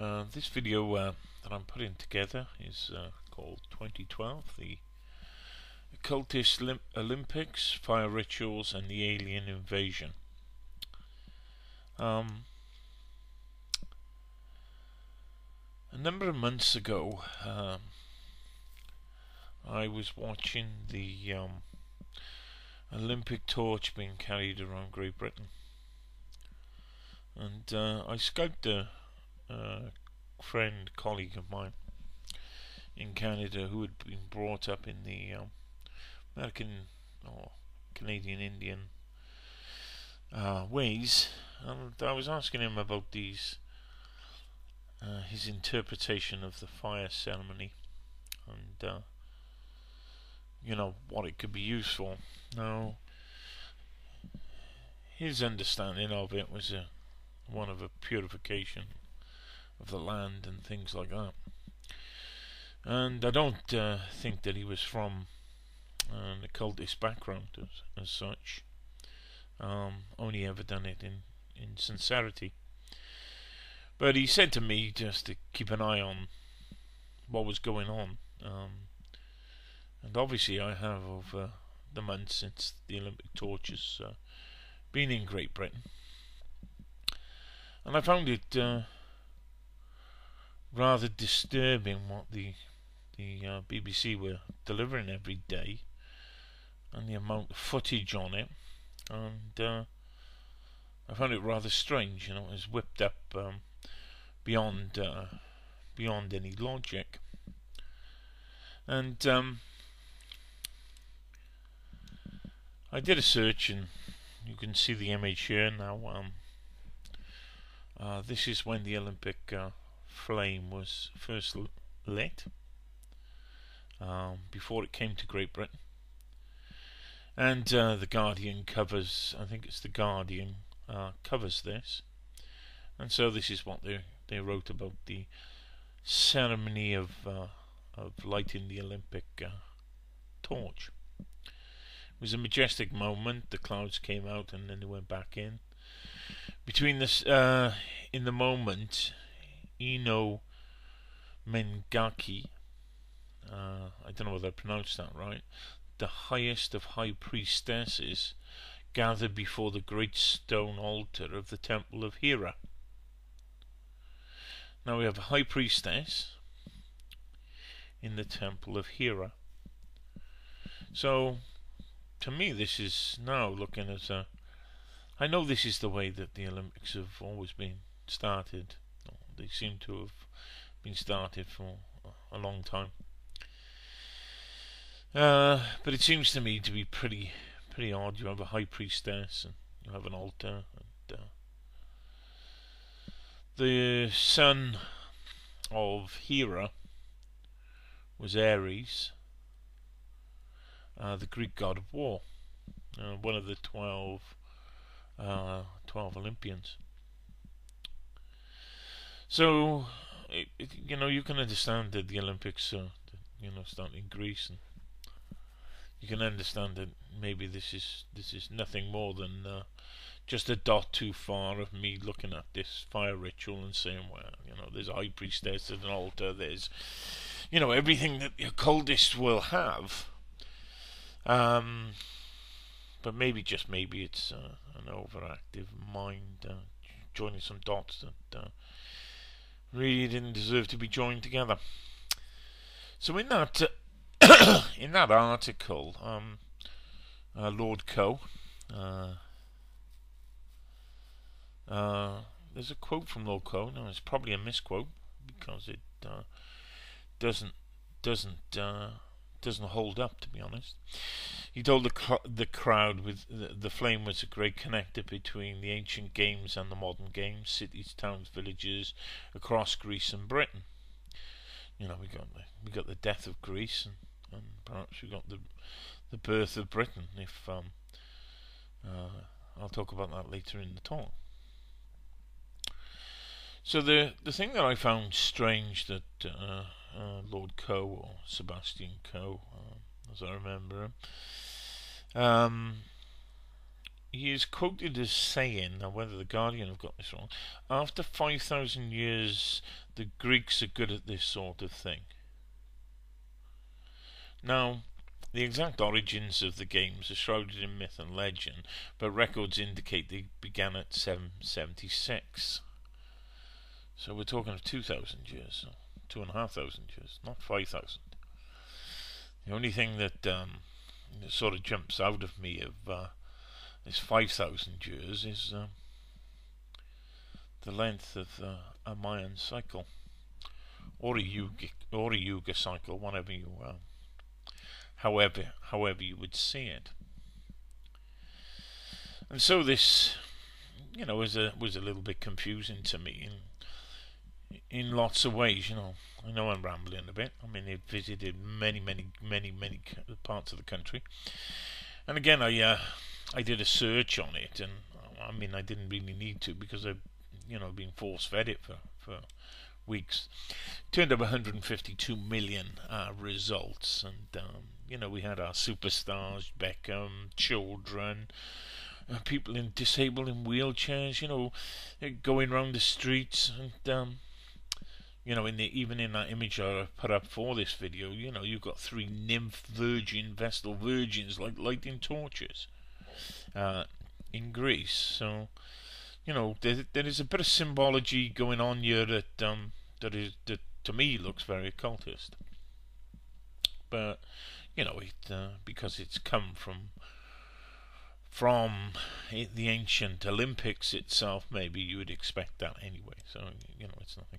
Uh, this video uh, that I'm putting together is uh, called 2012, the Occultist Lim Olympics, Fire Rituals and the Alien Invasion. Um, a number of months ago, um, I was watching the um, Olympic torch being carried around Great Britain. And uh, I skyped a, a, friend, colleague of mine in Canada who had been brought up in the um, American or Canadian Indian uh, ways. And I was asking him about these, uh, his interpretation of the fire ceremony. And uh, you know what it could be used for. Now, his understanding of it was a one of a purification of the land and things like that. And I don't uh, think that he was from uh, an occultist background as, as such. Um, only ever done it in, in sincerity. But he said to me just to keep an eye on what was going on. Um, and obviously, I have over the months since the Olympic torches uh, been in Great Britain. And I found it uh, rather disturbing what the the uh, BBC were delivering every day and the amount of footage on it. And uh, I found it rather strange, you know, it was whipped up um, beyond uh, beyond any logic. And um, I did a search and you can see the image here now. Um, uh, this is when the Olympic uh, flame was first lit um, before it came to Great Britain. And uh, the Guardian covers, I think it's the Guardian uh, covers this. And so this is what they they wrote about the ceremony of uh, of lighting the Olympic uh, torch. It was a majestic moment. The clouds came out and then they went back in. Between this, uh, in the moment, Ino Menegaki, uh, I don't know whether I pronounced that right, the highest of high priestesses, gathered before the great stone altar of the temple of Hera. Now we have a high priestess in the temple of Hera. So to me, this is now looking as a. I know this is the way that the Olympics have always been started. They seem to have been started for a long time. Uh, but it seems to me to be pretty, pretty odd. You have a high priestess and you have an altar, and uh, the son of Hera was Ares, uh, the Greek god of war, uh, one of the 12, uh, 12 Olympians. So, it, it, you know, you can understand that the Olympics, uh, you know, start in Greece, and you can understand that maybe this is this is nothing more than uh, just a dot too far of me looking at this fire ritual and saying, well, you know, there's high priestess, there's an altar, there's, you know, everything that the occultist will have. Um, but maybe, just maybe, it's uh, an overactive mind uh, joining some dots that uh, really didn't deserve to be joined together. So in that uh, in that article, um, uh, Lord Coe. uh, there's a quote from Lord Coe. Now it's probably a misquote because it doesn't doesn't doesn't hold up, to be honest. He told the the crowd with the, the flame was a great connector between the ancient games and the modern games, cities, towns, villages across Greece and Britain. You know, we got the we got the death of Greece, and, and perhaps we got the the birth of Britain. If um, uh, I'll talk about that later in the talk. So the the thing that I found strange that uh, uh, Lord Coe or Sebastian Coe, uh, as I remember him, um, he is quoted as saying, now whether the Guardian have got this wrong, after 5,000 years, the Greeks are good at this sort of thing. Now, the exact origins of the games are shrouded in myth and legend, but records indicate they began at 776. So we're talking of 2,000 years, two and a half thousand years, not 5,000. The only thing that, um, sort of jumps out of me of uh, this 5,000 years is uh, the length of uh, a Mayan cycle, or a Yuga, or a Yuga cycle, whatever you, uh, however, however you would see it. And so this, you know, was a was a little bit confusing to me in in lots of ways. You know, I know I'm rambling a bit. I mean, they visited many, many, many, many parts of the country, and again, I uh, I did a search on it, and I mean, I didn't really need to because I've, you know, been force fed it for, for weeks. Turned up 152 million uh, results, and um, you know, we had our superstars, Beckham, children, uh, people in disabled in wheelchairs, you know, going around the streets, and um, you know, in the even in that image I put up for this video, you know, you've got three nymph virgin vestal virgins like lighting torches uh, in Greece. So, you know, there, there is a bit of symbology going on here that um, that is that to me looks very occultist. But you know, it uh, because it's come from from the ancient Olympics itself. Maybe you would expect that anyway. So you know, it's nothing.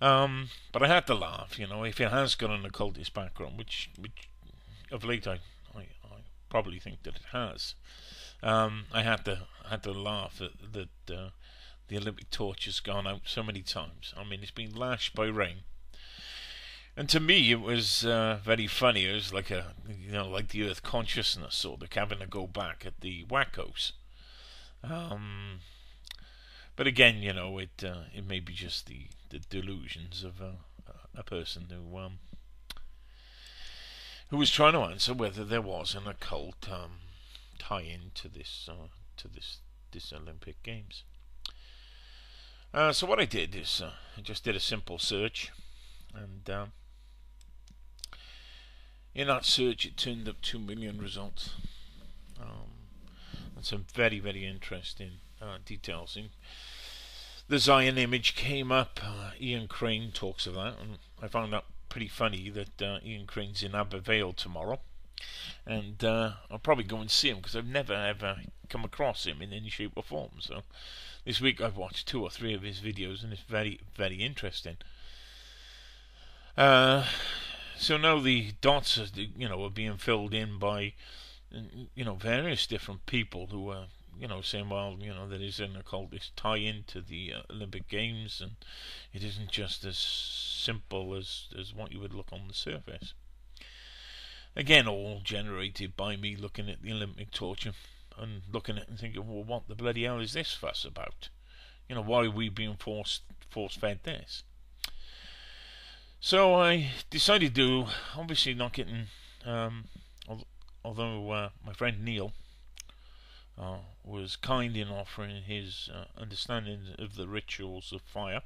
Um, but I had to laugh, you know, if it has got an occultist background, which, which of late I I, I probably think that it has. Um, I had to had to laugh at that uh, the Olympic torch has gone out so many times. I mean, it's been lashed by rain, and to me, it was uh, very funny. It was like a you know like the Earth consciousness, or the having to go back at the wackos. Um, but again, you know, it uh, it may be just the, the delusions of a, a person who um, who was trying to answer whether there was an occult um, tie-in to this uh, to this this Olympic Games. Uh, so what I did is uh, I just did a simple search, and um, in that search it turned up two million results. Um, and some very very interesting uh, details. In the Zion image came up. Uh, Ian Crane talks of that, and I found that pretty funny that uh, Ian Crane's in Aberfoyle tomorrow, and uh, I'll probably go and see him because I've never ever come across him in any shape or form. So this week I've watched two or three of his videos, and it's very very interesting. Uh, so now the dots, are, you know, are being filled in by, you know, various different people who are you know, saying, well, you know, there is an occultist tie into the uh, Olympic Games, and it isn't just as simple as, as what you would look on the surface. Again, all generated by me looking at the Olympic torch and looking at it and thinking, well, what the bloody hell is this fuss about? You know, why are we being forced force fed this? So I decided to, obviously not getting, um, although uh, my friend Neil uh, was kind in offering his uh, understanding of the rituals of fire.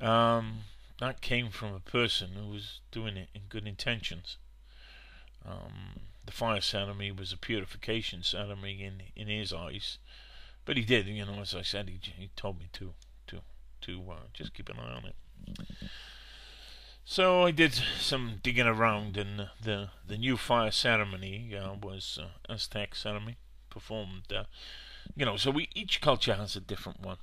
Um, that came from a person who was doing it in good intentions. Um, the fire ceremony was a purification ceremony in in his eyes, but he did, you know, as I said, he he told me to to to uh, just keep an eye on it. So I did some digging around, and the the new fire ceremony uh, was uh, Aztec ceremony performed. Uh, you know, so we each culture has a different one.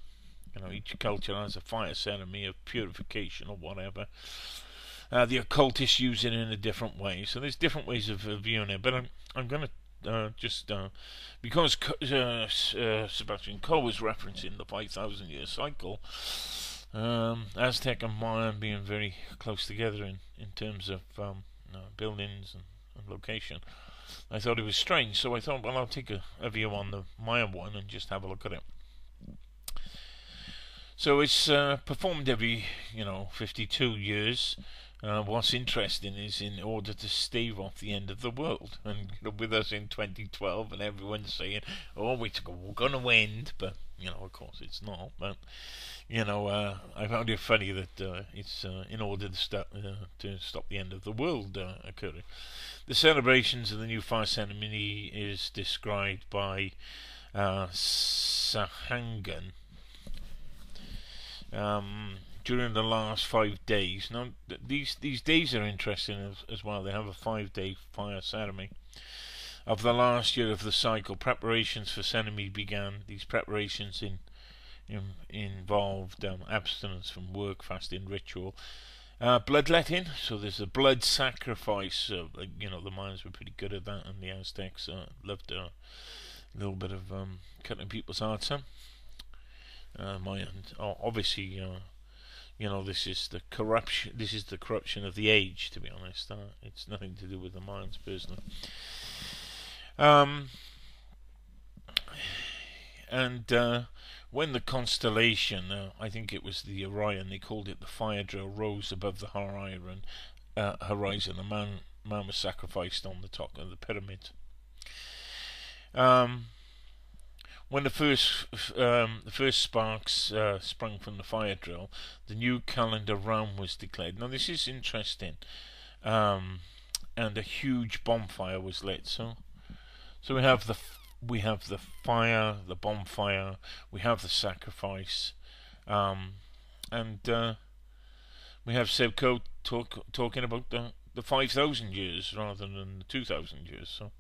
You know, each culture has a fire ceremony of purification or whatever. Uh, the occultists use it in a different way, so there's different ways of, of viewing it. But I'm I'm gonna uh, just uh, because uh, uh, Sebastian Coe was referencing the 5,000 year cycle, um, Aztec and Mayan being very close together in, in terms of um, uh, buildings and, and, location. I thought it was strange, so I thought, well, I'll take a, a view on the Maya one and just have a look at it. So it's uh, performed every, you know, 52 years Uh, what's interesting is in order to stave off the end of the world, and you know, with us in 2012, and everyone's saying, "Oh, we're going to end," but you know, of course, it's not. But you know, uh, I found it funny that uh, it's uh, in order to stop uh, to stop the end of the world uh, occurring. The celebrations of the new fire ceremony is described by Sahagun. Um, during the last five days. Now, th- these these days are interesting as, as well. They have a five-day fire ceremony. Of the last year of the cycle, preparations for ceremony began. These preparations in, in involved um, abstinence from work, fasting, ritual, uh, bloodletting. So there's a blood sacrifice. Uh, you know, the Mayans were pretty good at that, and the Aztecs uh, loved a little bit of um, cutting people's hearts out. Uh, Mayans, obviously, uh, you know, this is the corruption. This is the corruption of the age. To be honest, uh, it's nothing to do with the Mayans personally. Um, and uh, when the constellation, uh, I think it was the Orion, they called it the fire drill, rose above the horizon, uh, horizon, a man man was sacrificed on the top of the pyramid. Um, when the first um, the first sparks uh, sprung from the fire drill, the new calendar round was declared. Now this is interesting, um, and a huge bonfire was lit. So, so we have the we have the fire, the bonfire, we have the sacrifice, um, and uh, we have Seb Coe talk, talking about the the five thousand years rather than the two thousand years. So,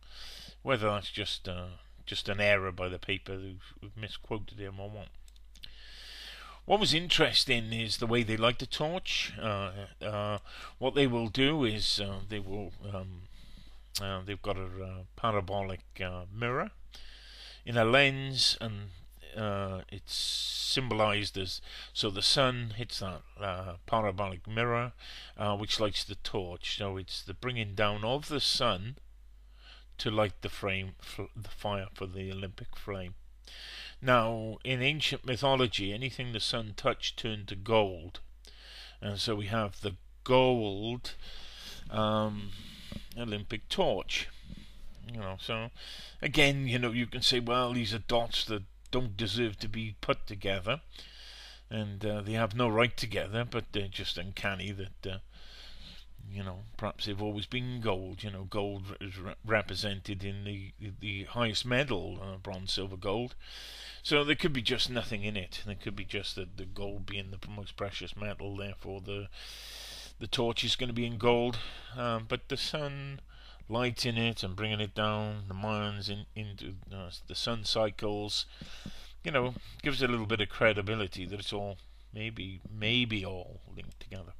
whether that's just uh, just an error by the paper who've misquoted him or what. What was interesting is the way they light the torch. Uh, uh, what they will do is uh, they will um, uh, they've got a uh, parabolic uh, mirror in a lens, and it's symbolized as so the sun hits that parabolic mirror, which lights the torch. So it's the bringing down of the sun to light the flame, the fire for the Olympic flame. Now, in ancient mythology, anything the sun touched turned to gold, and so we have the gold um, Olympic torch. You know, so again, you know, you can say, well, these are dots that don't deserve to be put together, and uh, they have no right together, but they're just uncanny that. Uh, you know, perhaps they've always been gold. You know, gold is re- represented in the the highest medal, uh, bronze, silver, gold. So there could be just nothing in it. There could be just the, the gold being the most precious metal. Therefore, the the torch is going to be in gold. Um, but the sun lighting it and bringing it down, the Mayans in, into uh, the sun cycles, you know, gives a little bit of credibility that it's all maybe maybe all linked together.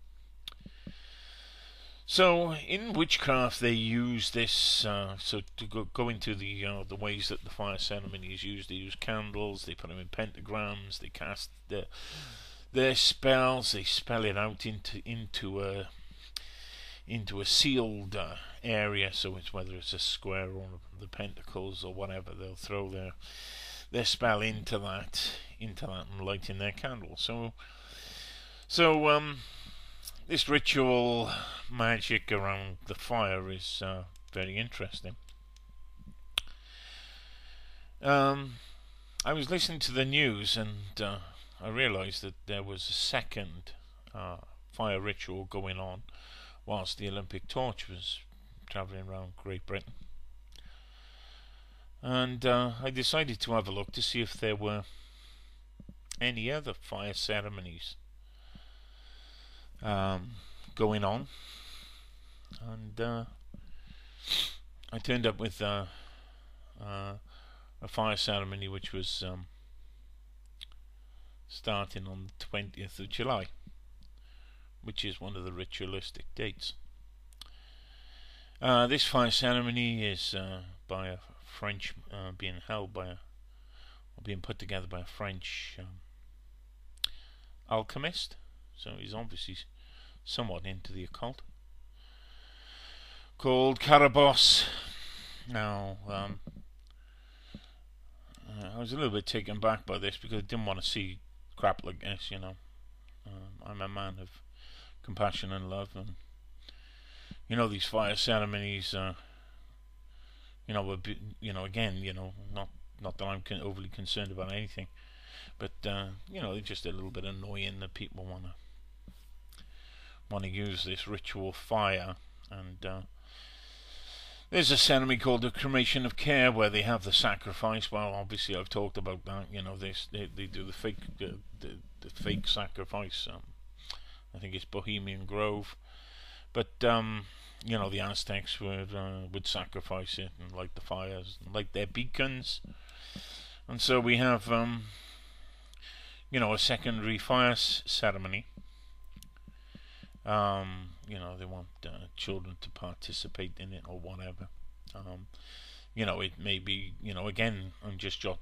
So in witchcraft they use this. Uh, so to go, go into the uh, the ways that the fire ceremony is used, they use candles. They put them in pentagrams. They cast their their spells. They spell it out into into a into a sealed uh, area. So it's whether it's a square or the pentacles or whatever. They'll throw their their spell into that into that and light in their candle. So so um this ritual magic around the fire is uh, very interesting. Um, I was listening to the news and uh, I realised that there was a second uh, fire ritual going on whilst the Olympic torch was travelling around Great Britain. And uh, I decided to have a look to see if there were any other fire ceremonies um, going on, and uh, I turned up with uh, uh, a fire ceremony which was um, starting on the 20th of July, which is one of the ritualistic dates. Uh, this fire ceremony is uh, by a French, uh, being held by a, or being put together by a French um, alchemist. So he's obviously somewhat into the occult, called Carabosse. Now, um, uh, I was a little bit taken back by this because I didn't want to see crap like this, you know. Um, I'm a man of compassion and love, and you know, these fire ceremonies, uh, you know, you know, again, you know, not not that I'm overly concerned about anything, but uh, you know, just a little bit annoying that people want to use this ritual fire and uh, there's a ceremony called the cremation of care where they have the sacrifice. Well, obviously I've talked about that. You know, they they, they do the fake the, the, the fake sacrifice. Um, I think it's Bohemian Grove, but um, you know the Aztecs would uh, would sacrifice it and light the fires, and light their beacons, and so we have um, you know a secondary fire ceremony um, you know, they want uh, children to participate in it or whatever. Um, you know, it may be, you know, again, I'm just jo-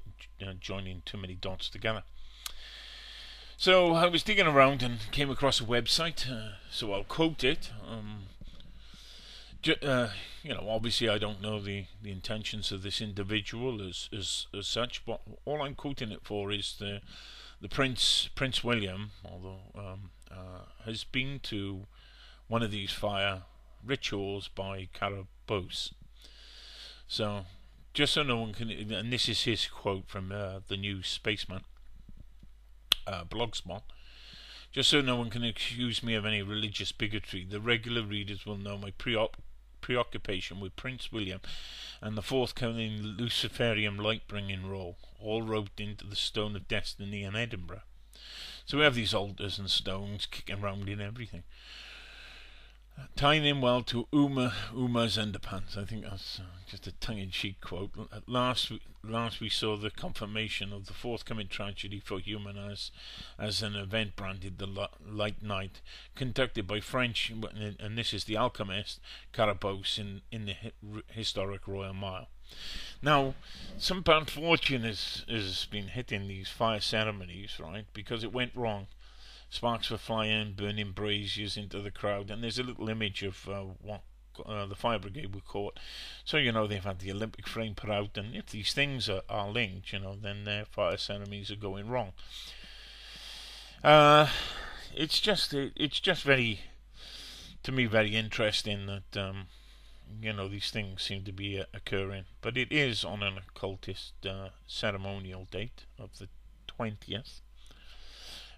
joining too many dots together. So I was digging around and came across a website, uh, so I'll quote it. Um, uh, you know, obviously I don't know the, the intentions of this individual as, as as such, but all I'm quoting it for is the the Prince Prince William, although um, uh, has been to one of these fire rituals by Carabosse. So, just so no one can, and this is his quote from uh, the new Spaceman uh, blogspot. Just so no one can accuse me of any religious bigotry, the regular readers will know my preop- preoccupation with Prince William and the forthcoming Luciferian light bringing role, all roped into the Stone of Destiny in Edinburgh. So we have these altars and stones kicking around in everything. Tying in well to Uma Uma's underpants. I think that's uh, just a tongue-in-cheek quote. At last, last we saw the confirmation of the forthcoming tragedy for human as, as an event branded the Light Night, conducted by French, and this is the alchemist Carabosse in in the historic Royal Mile. Now, some bad fortune has, has been hitting these fire ceremonies, right? Because it went wrong. Sparks were flying, burning braziers into the crowd, and there's a little image of uh, what uh, the fire brigade were caught. So, you know, they've had the Olympic frame put out, and if these things are, are linked, you know, then their fire ceremonies are going wrong. Uh, it's just, it, it's just very, to me, very interesting that, um, you know these things seem to be uh, occurring, but it is on an occultist uh, ceremonial date of the twentieth.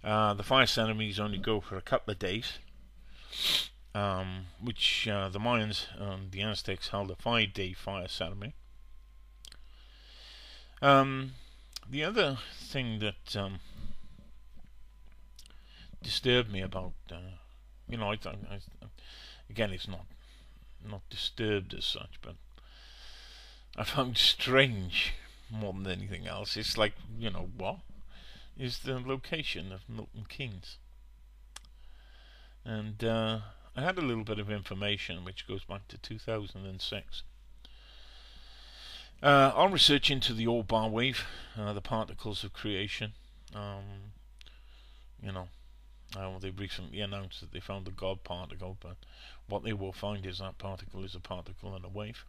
Uh, the fire ceremonies only go for a couple of days, um, which uh, the Mayans and the Aztecs held a five-day fire ceremony. Um, the other thing that um, disturbed me about, uh, you know, I, I, I, again, it's not not disturbed as such, but I found strange more than anything else. It's like, you know, what is the location of Milton Keynes? And uh, I had a little bit of information which goes back to 2006. Uh, on research into the Bar wave, uh, the particles of creation, um, you know, uh, they recently announced that they found the God particle, but what they will find is that particle is a particle and a wave.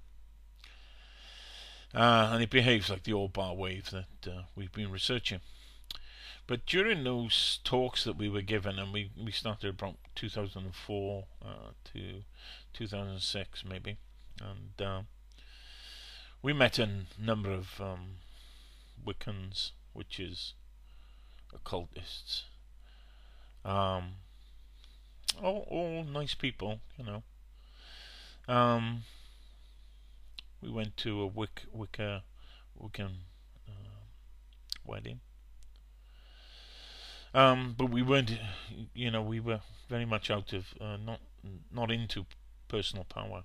Uh, and it behaves like the Bar wave that uh, we've been researching. But during those talks that we were given, and we, we started about 2004 uh, to 2006 maybe, and uh, we met a number of um, Wiccans, which is occultists, um, all, all nice people, you know. Um, we went to a Wicca, Wiccan uh, wedding. Um, but we weren't, you know, we were very much out of, uh, not not into personal power.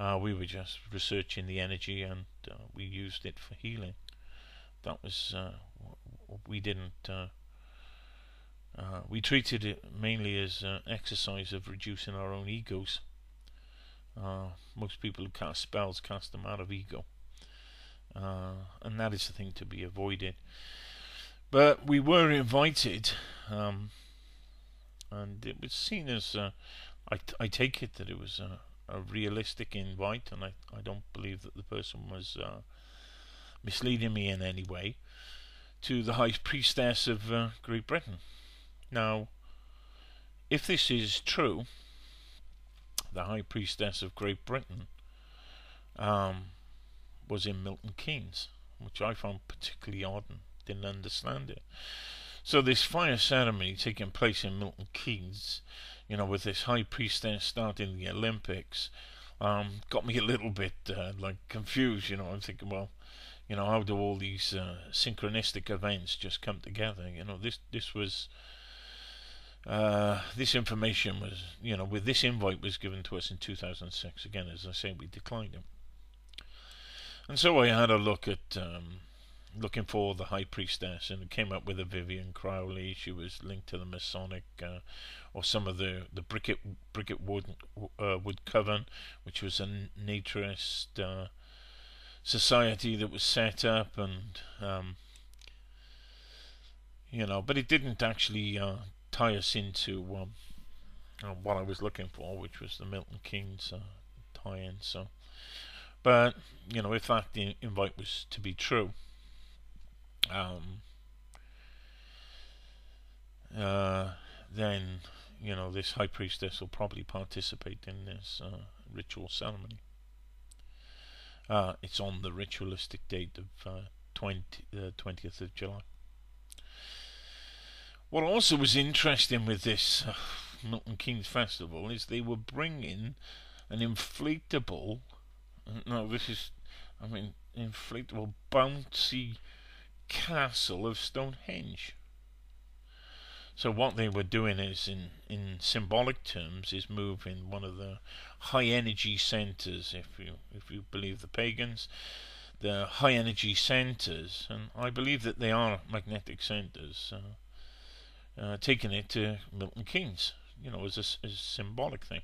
Uh, we were just researching the energy and uh, we used it for healing. That was, uh, we didn't uh, uh, we treated it mainly as an exercise of reducing our own egos. Most people who cast spells cast them out of ego, and that is the thing to be avoided. But we were invited, um, and it was seen as uh, I, I take it that it was a, a, realistic invite, and I, I don't believe that the person was uh, misleading me in any way to the High Priestess of uh, Great Britain. Now, if this is true, the High Priestess of Great Britain, um, was in Milton Keynes, which I found particularly odd and didn't understand it. So this fire ceremony taking place in Milton Keynes, you know, with this high priestess starting the Olympics, um, got me a little bit uh, like confused. You know, I'm thinking, well, you know, how do all these uh, synchronistic events just come together? You know, this this was. Uh, this information was, you know, with this invite was given to us in 2006. Again, as I say, we declined it. And so I had a look at um, looking for the High Priestess, and came up with a Vivianne Crowley. She was linked to the Masonic, uh, or some of the the Bricket Bricket Wood uh, Wood Coven, which was a naturist uh, society that was set up, and um, you know, but it didn't actually uh, tie us into um, uh, what I was looking for, which was the Milton Keynes uh, tie-in. So, but you know, if that the invite was to be true um, uh, then you know this high priestess will probably participate in this uh, ritual ceremony. Uh, it's on the ritualistic date of uh, 20, the 20th of July. What also was interesting with this uh, Milton Keynes Festival is they were bringing an inflatable, no, this is, I mean, inflatable, bouncy castle of Stonehenge. So what they were doing is, in, in symbolic terms, is moving one of the high energy centers, if you if you believe the pagans, the high energy centers, and I believe that they are magnetic centers, uh, uh, taking it to Milton Keynes, you know, as a, as a symbolic thing.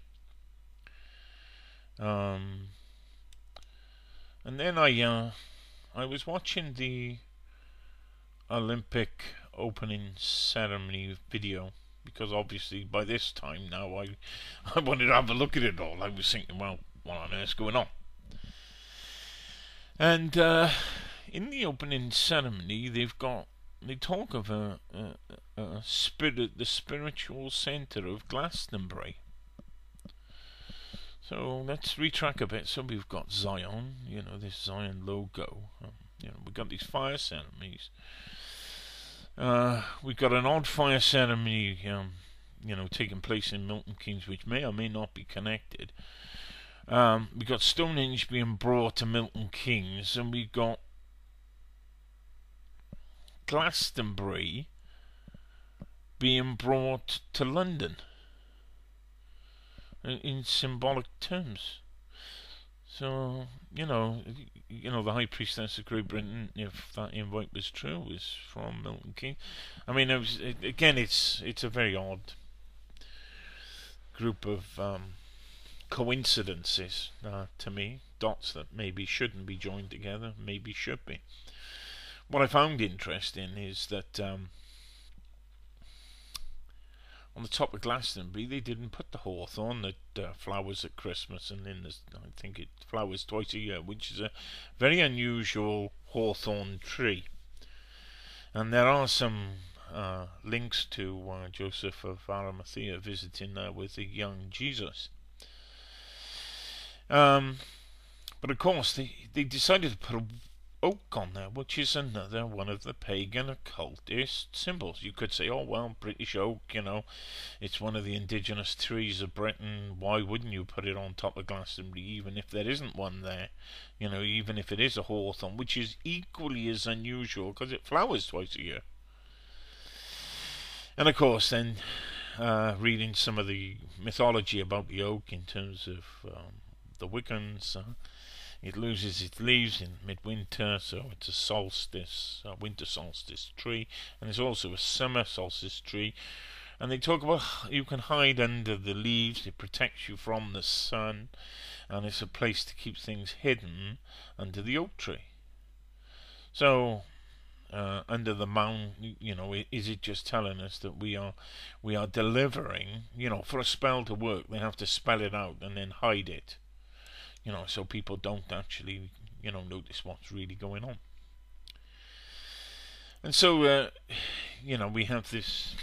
Um, and then I uh, I was watching the Olympic opening ceremony video because obviously by this time now I I wanted to have a look at it all. I was thinking, well, what on earth's going on? And uh, in the opening ceremony, they've got they talk of a, a, a spirit, the spiritual center of Glastonbury. So let's retrack a bit. So we've got Zion, you know, this Zion logo. Um, you know, we've got these fire ceremonies. Uh, we've got an odd fire ceremony, um, you know, taking place in Milton Keynes, which may or may not be connected. Um, we got Stonehenge being brought to Milton Keynes, and we've got Glastonbury being brought to London in, in symbolic terms. So you know, you know, the High Priestess of Great Britain, if that invite was true, was from Milton Keynes. I mean, it was it, again, it's it's a very odd group of um, coincidences uh, to me, dots that maybe shouldn't be joined together, maybe should be. What I found interesting is that um, on the top of Glastonbury, they didn't put the hawthorn that uh, flowers at Christmas, and in the, I think it flowers twice a year, which is a very unusual hawthorn tree. And there are some uh, links to uh, Joseph of Arimathea visiting there with the young Jesus. Um, but of course, they, they decided to put a oak on there, which is another one of the pagan occultist symbols. You could say, oh, well, British oak, you know, it's one of the indigenous trees of Britain. Why wouldn't you put it on top of Glastonbury, even if there isn't one there? You know, even if it is a hawthorn, which is equally as unusual because it flowers twice a year. And of course, then uh, reading some of the mythology about the oak in terms of um, the Wiccans. Uh, it loses its leaves in midwinter, so it's a solstice, a winter solstice tree, and it's also a summer solstice tree. And they talk about you can hide under the leaves, it protects you from the sun, and it's a place to keep things hidden under the oak tree. So, uh, under the mound, you know, is it just telling us that we are we are delivering? You know, for a spell to work, they have to spell it out and then hide it you know, so people don't actually, you know, notice what's really going on. And so, uh, you know, we have this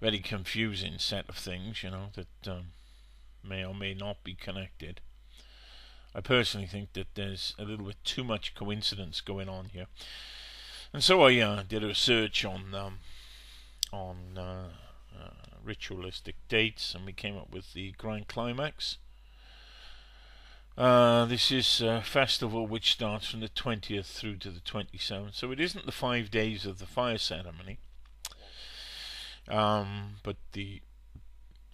very confusing set of things, you know, that um, may or may not be connected. I personally think that there's a little bit too much coincidence going on here, and so I uh, did a search on um, on uh, uh, ritualistic dates, and we came up with the Grand Climax. Uh, this is a festival which starts from the 20th through to the 27th, so it isn't the five days of the fire ceremony. Um, but the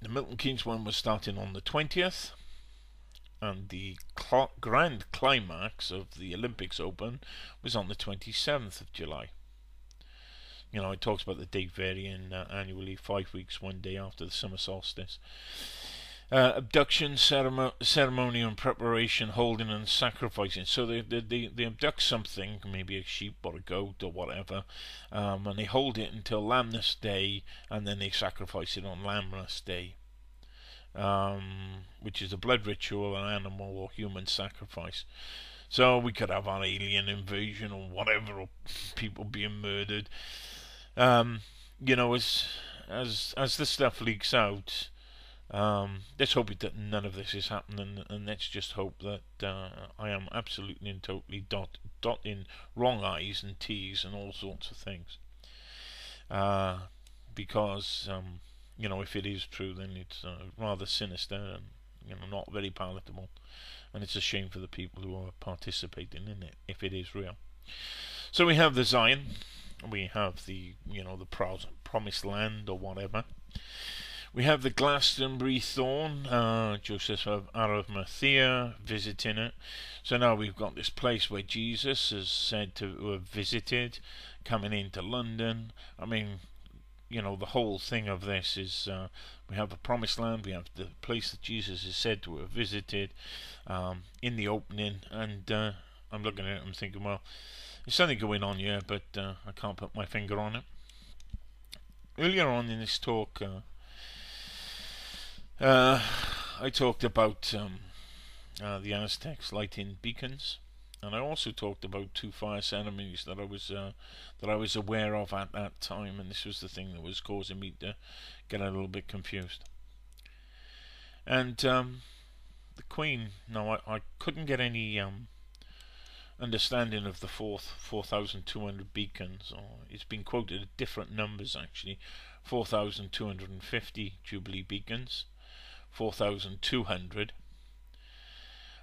the Milton Keynes one was starting on the 20th, and the cl grand climax of the Olympics Open was on the 27th of July. You know, it talks about the date varying uh, annually, five weeks, one day after the summer solstice. Uh, abduction ceremony, and preparation, holding and sacrificing. So they, they, they, they, abduct something, maybe a sheep or a goat or whatever, um, and they hold it until Lammas Day, and then they sacrifice it on Lammas Day, um, which is a blood ritual, an animal or human sacrifice. So we could have an alien invasion or whatever, or people being murdered. Um, you know, as as as the stuff leaks out, um, let's hope that none of this is happening, and let's just hope that uh, I am absolutely and totally dot dotting wrong I's and T's and all sorts of things. Uh, because um, you know, if it is true, then it's uh, rather sinister and you know not very palatable, and it's a shame for the people who are participating in it if it is real. So we have the Zion, we have the you know the promised land or whatever. We have the Glastonbury Thorn, uh, Joseph of Arimathea visiting it. So now we've got this place where Jesus is said to have visited, coming into London. I mean, you know, the whole thing of this is uh, we have the promised land, we have the place that Jesus is said to have visited um, in the opening, and uh, I'm looking at it, I'm thinking, well, there's something going on here, but uh, I can't put my finger on it. Earlier on in this talk, uh, I talked about um, uh, the Aztecs lighting beacons, and I also talked about two fire ceremonies that I was uh, that I was aware of at that time, and this was the thing that was causing me to get a little bit confused. And um, the Queen, no, I, I couldn't get any um, understanding of the fourth 4,200 beacons. Or it's been quoted at different numbers actually, 4,250 Jubilee beacons 4,200.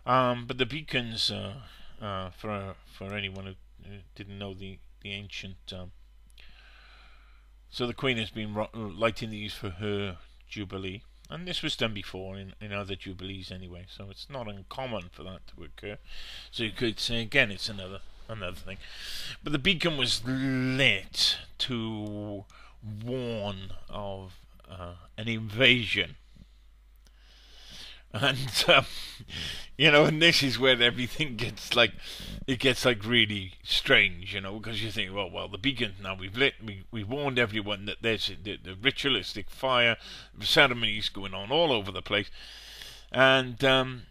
Um, but the beacons, uh, uh, for for anyone who, didn't know the the ancient, um, so the Queen has been lighting these for her jubilee, and this was done before in, in other jubilees anyway. So it's not uncommon for that to occur. So you could say again, it's another another thing. But the beacon was lit to warn of uh, an invasion and um, you know, and this is where everything gets like it gets like really strange, you know, because you think, well, well, the beacon now we've lit, we we warned everyone that there's the, the ritualistic fire ceremonies going on all over the place, and um,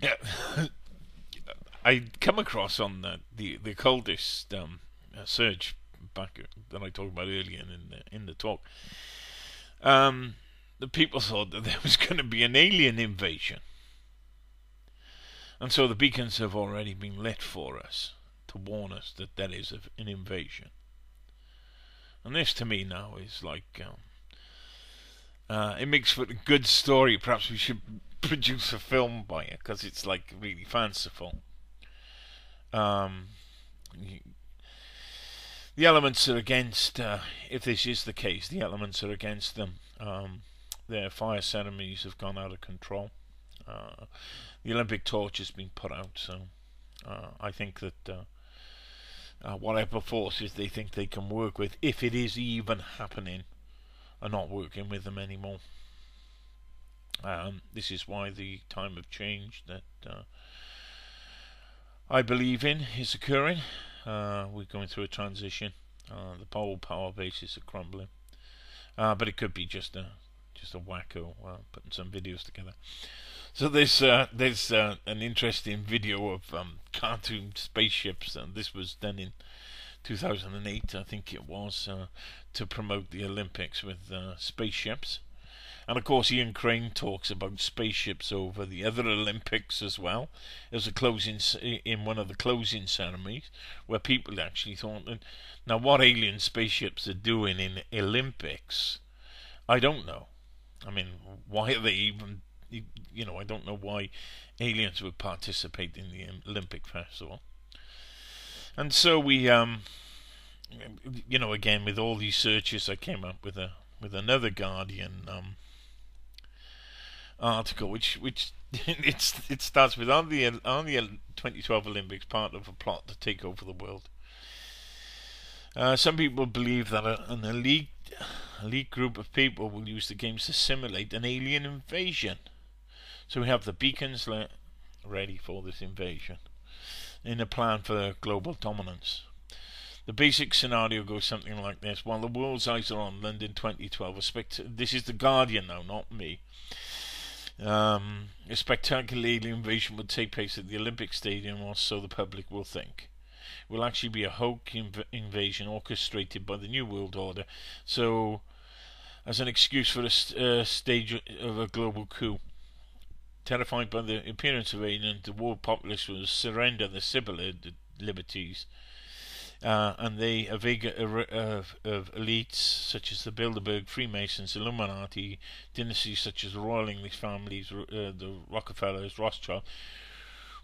yeah, I come across on the the, the coldest um, surge back that I talked about earlier in the in the talk. Um, the people thought that there was going to be an alien invasion. And so the beacons have already been lit for us to warn us that there is an invasion. And this to me now is like, um, uh, it makes for a good story. Perhaps we should produce a film by it because it's like really fanciful. Um, the elements are against, uh, if this is the case, the elements are against them. Um, their fire ceremonies have gone out of control. Uh, the Olympic torch has been put out, so uh, I think that uh, uh, whatever forces they think they can work with, if it is even happening, are not working with them anymore. Um, this is why the time of change that uh, I believe in is occurring. Uh, we're going through a transition. the whole power bases are crumbling. but it could be just a just a wacko uh, putting some videos together. So there's uh, there's uh, an interesting video of um, cartoon spaceships, and this was done in 2008, I think it was, uh, to promote the Olympics with uh, spaceships. And of course, Ian Crane talks about spaceships over the other Olympics as well. There's a closing in one of the closing ceremonies where people actually thought now what alien spaceships are doing in Olympics, I don't know. I mean, why are they even? You know, I don't know why aliens would participate in the Olympic festival. And so we, um, you know, again with all these searches, I came up with a with another Guardian um, article, which which it's it starts with on the on the 2012 Olympics, part of a plot to take over the world. Uh, some people believe that an elite elite group of people will use the games to simulate an alien invasion. So we have the beacons ready for this invasion in a plan for global dominance. The basic scenario goes something like this: While the world's eyes are on London 2012, this is the Guardian now, not me. Um, a spectacular alien invasion would take place at the Olympic Stadium, or so the public will think. It will actually be a Hulk inv invasion orchestrated by the New World Order, so as an excuse for a st uh, stage of a global coup. Terrified by the appearance of aliens, the world populace will surrender their civil liberties uh, and they a vega of, of elites such as the Bilderberg, Freemasons, Illuminati, dynasties such as the Royal English families, uh, the Rockefellers, Rothschild,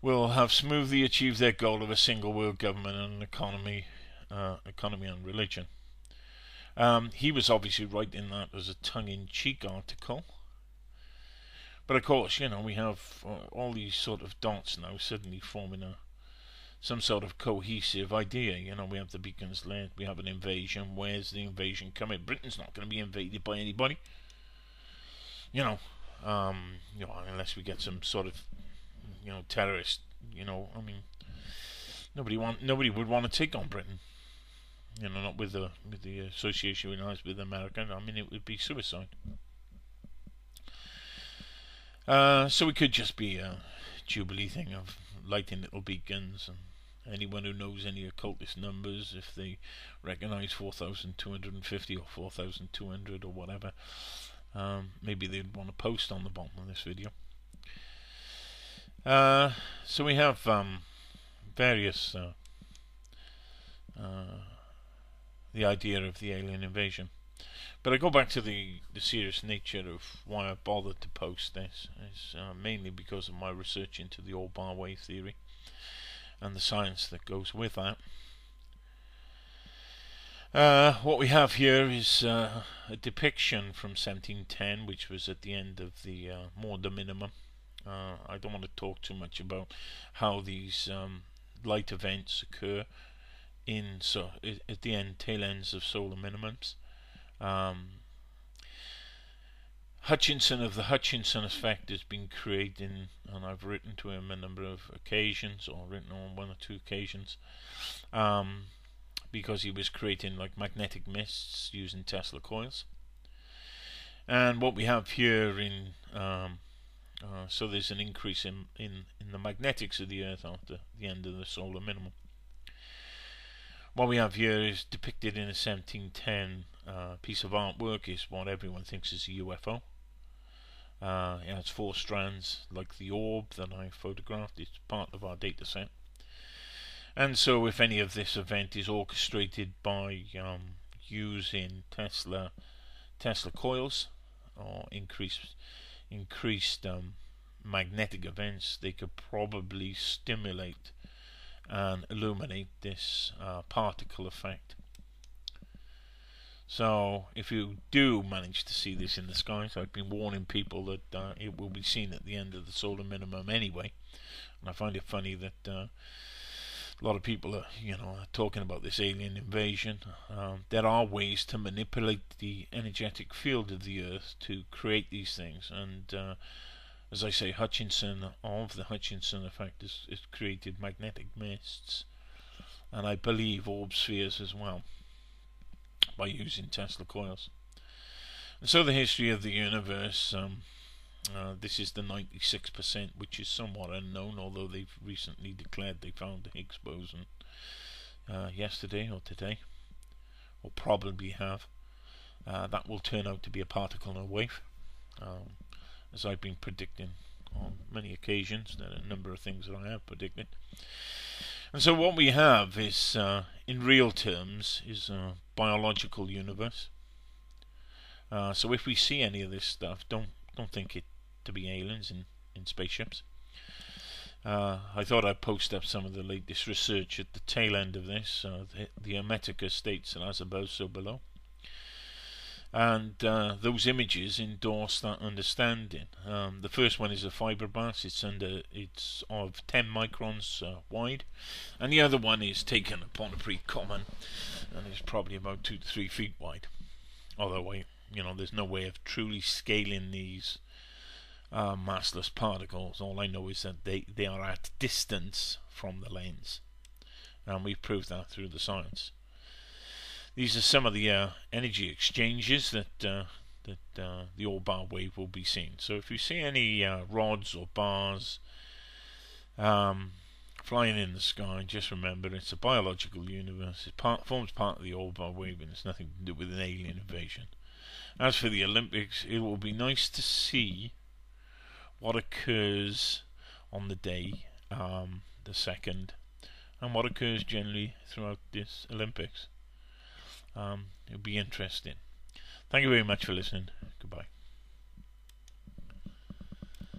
will have smoothly achieved their goal of a single world government and economy, uh, economy and religion. Um, he was obviously writing that as a tongue-in-cheek article. But of course, you know, we have uh, all these sort of dots now suddenly forming a some sort of cohesive idea. You know, we have the beacons land, we have an invasion. Where's the invasion coming? Britain's not going to be invaded by anybody. You know, um, you know, unless we get some sort of, you know, terrorist. You know, I mean, nobody want nobody would want to take on Britain. You know, not with the with the association we has with America. I mean, it would be suicide. Uh, so it could just be a jubilee thing of lighting little beacons and anyone who knows any occultist numbers, if they recognize 4,250 or 4,200 or whatever, um, maybe they'd want to post on the bottom of this video. Uh, so we have um, various uh, uh, the idea of the alien invasion. But I go back to the, the serious nature of why I bothered to post this. It's uh, mainly because of my research into the All-Bar wave theory and the science that goes with that. Uh, what we have here is uh, a depiction from 1710, which was at the end of the uh, Maunder minimum. Uh, I don't want to talk too much about how these um, light events occur in so at the end tail ends of solar minimums. Um, Hutchinson of the Hutchinson effect has been creating, and I've written to him a number of occasions, or written on one or two occasions, um, because he was creating like magnetic mists using Tesla coils. And what we have here in um, uh, so there's an increase in, in, in the magnetics of the Earth after the end of the solar minimum. What we have here is depicted in a 1710 uh, piece of artwork is what everyone thinks is a UFO. Uh, it has four strands, like the orb that I photographed. It's part of our data set. And so, if any of this event is orchestrated by um, using Tesla Tesla coils or increased increased um, magnetic events, they could probably stimulate and illuminate this uh, particle effect. So if you do manage to see this in the skies, I've been warning people that uh, it will be seen at the end of the solar minimum anyway. And I find it funny that uh, a lot of people are, you know, are talking about this alien invasion. Um, there are ways to manipulate the energetic field of the Earth to create these things, and uh, as I say, Hutchinson of the Hutchinson effect has, created magnetic mists, and I believe orb spheres as well by using Tesla coils. And so the history of the universe, um, uh, this is the 96%, which is somewhat unknown, although they've recently declared they found the Higgs boson uh, yesterday or today, or probably have. Uh, that will turn out to be a particle and a wave. um, as I've been predicting on many occasions. There are a number of things that I have predicted. And so what we have is, uh, in real terms, is a biological universe. Uh, so if we see any of this stuff, don't don't think it to be aliens in, in spaceships. Uh, I thought I'd post up some of the latest research at the tail end of this. Uh, the, the Hermetica states that I suppose so below and uh, those images endorse that understanding. Um, the first one is a fibroblast; it's under it's of 10 microns uh, wide, and the other one is taken upon a pre-common, and it's probably about two to three feet wide. Although I, you know, there's no way of truly scaling these uh, massless particles. All I know is that they they are at distance from the lens, and we've proved that through the science. These are some of the uh, energy exchanges that uh, that uh, the all bar wave will be seeing. So if you see any uh, rods or bars um, flying in the sky, just remember it's a biological universe. It part, forms part of the all bar wave and it's nothing to do with an alien invasion. As for the Olympics, it will be nice to see what occurs on the day, um, the second, and what occurs generally throughout this Olympics. Um, it'll be interesting. Thank you very much for listening. Goodbye.